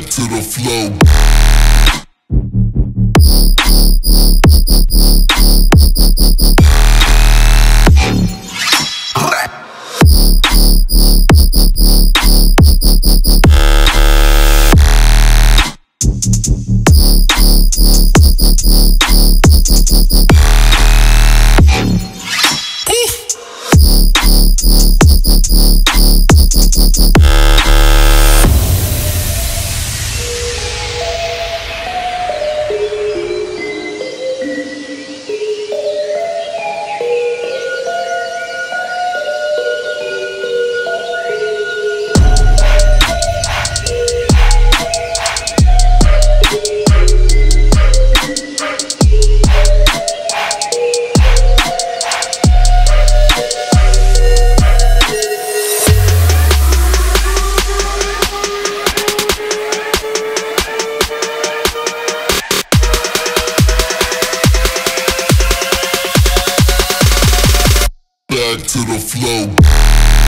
back to the flow. To the flow.